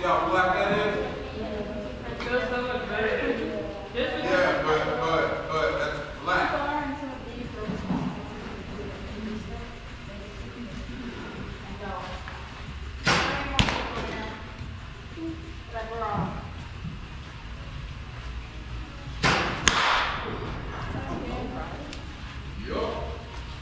Tchau, black né?